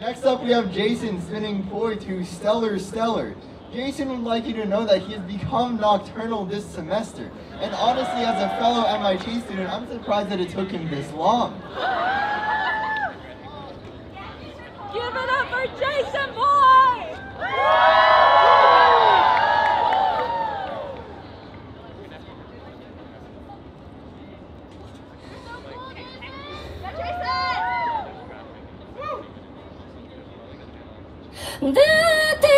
Next up, we have Jason spinning forward to Stellar Stellar. Jason would like you to know that he has become nocturnal this semester. And honestly, as a fellow MIT student, I'm surprised that it took him this long. Give it up for Jason Boy! だって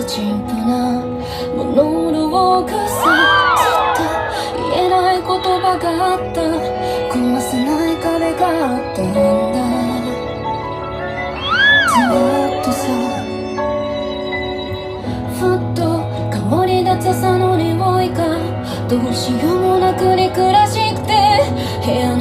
から話す陳腐な。モノローグさずっと言えない言葉があった。壊せない壁があったんだ。ずっとさ。ふっと香り立つさの匂いが。どうしようもなく憎らしくて。部屋の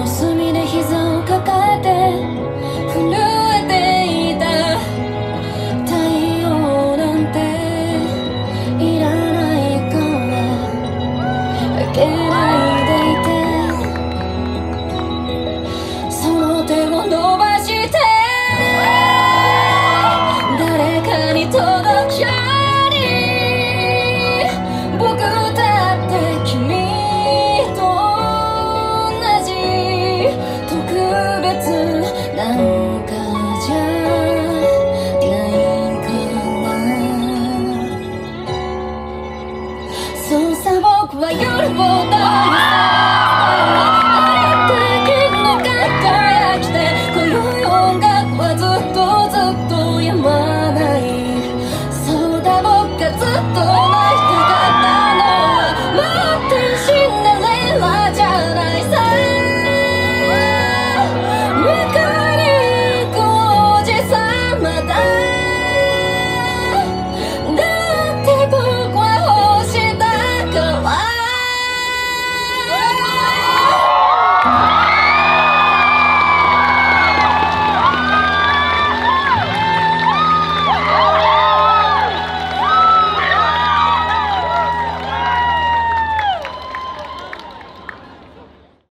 伸ばして誰かに届けに僕だって君と同じ特別なんかじゃないかな。そうさ僕は夜を